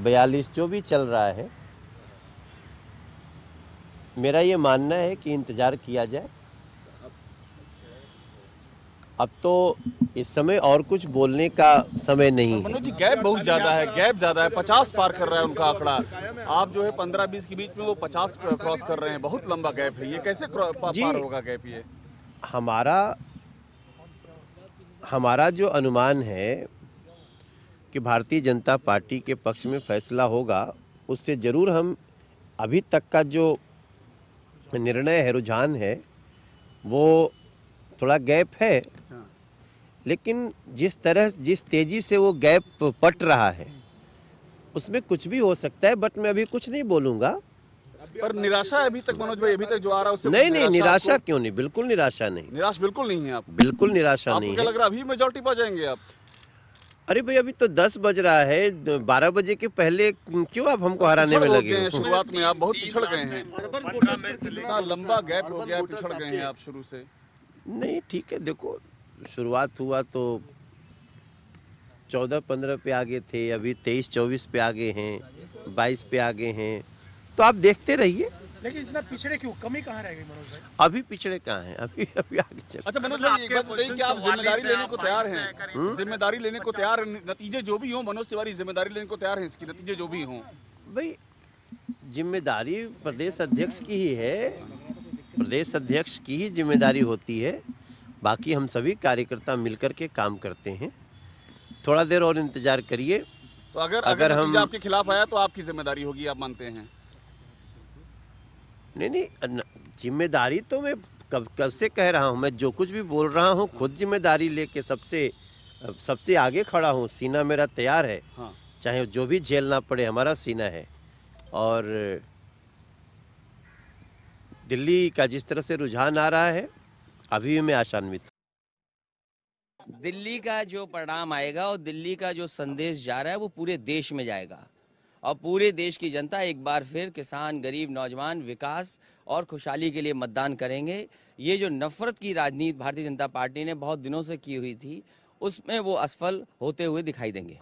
बयालीस जो भी चल रहा है मेरा ये मानना है कि इंतज़ार किया जाए। अब तो इस समय और कुछ बोलने का समय नहीं है। मनोज जी गैप बहुत ज़्यादा है गैप ज़्यादा है। पचास पार कर रहा है उनका आंकड़ा। आप जो है पंद्रह बीस के बीच में वो पचास क्रॉस कर रहे हैं। बहुत लंबा गैप है ये। कैसे। पार होगा गैप ये? हमारा हमारा जो अनुमान है कि भारतीय जनता पार्टी के पक्ष में फैसला होगा उससे ज़रूर हम अभी तक का जो निर्णय है रुझान है वो थोड़ा गैप है। लेकिन जिस तरह जिस तेज़ी से वो गैप पट रहा है उसमें कुछ भी हो सकता है बट मैं अभी कुछ नहीं बोलूँगा। पर निराशा अभी तक मनोज भाई अभी तक जो आ रहा है उससे नहीं नहीं निराशा क्यों नहीं? बिल्कुल निराशा नहीं। निराश बिल्कुल नहीं है आप। बिल्कुल निराशा नहीं है। लग रहा है अभी मेजोरिटी पा जाएँगे आप? अरे भाई अभी तो दस बज रहा है बारह बजे के पहले क्यों आप हमको हराने में लगे शुरुआत में आप बहुत पिछड़ गए हैं। इतना लंबा गैप हो गया पिछड़ गए हैं आप शुरू से। नहीं ठीक है देखो शुरुआत हुआ तो चौदह पंद्रह पे आगे थे अभी तेईस चौबीस पे आगे हैं बाईस पे आगे हैं। तो आप देखते रहिए। लेकिन इतना पिछड़े क्यों? कमी कहाँ रह गई मनोज भाई? अभी पिछड़े कहाँ हैं? अभी अभी आगे चल। अच्छा मनोज भाई एक बात बताइए कि आप ज़िम्मेदारी लेने को तैयार हैं? ज़िम्मेदारी लेने को तैयार हैं नतीजे जो भी हों मनोज तिवारी ज़िम्मेदारी लेने को तैयार हैं इसकी? नतीजे जो भी हों। भाई ज़िम्मेदारी प्रदेश अध्यक्ष की ही है। प्रदेश अध्यक्ष की ही ज़िम्मेदारी होती है। बाकी हम सभी कार्यकर्ता मिलकर के काम करते हैं। थोड़ा देर और इंतज़ार करिए। तो अगर अगर अगर हम- आपके खिलाफ आया तो आपकी ज़िम्मेदारी होगी आप मानते हैं? नहीं नहीं ज़िम्मेदारी तो मैं कब कब से कह रहा हूँ मैं जो कुछ भी बोल रहा हूँ खुद ज़िम्मेदारी लेके सबसे सबसे आगे खड़ा हूँ सीना मेरा तैयार है। हाँ। चाहे जो भी झेलना पड़े हमारा सीना है। और दिल्ली का जिस तरह से रुझान आ रहा है अभी भी मैं आशान्वित हूँ। दिल्ली का जो परिणाम आएगा और दिल्ली का जो संदेश जा रहा है वो पूरे देश में जाएगा। और पूरे देश की जनता एक बार फिर किसान, गरीब, नौजवान, विकास और खुशहाली के लिए मतदान करेंगे। ये जो नफरत की राजनीति भारतीय जनता पार्टी ने बहुत दिनों से की हुई थी, उसमें वो असफल होते हुए दिखाई देंगे।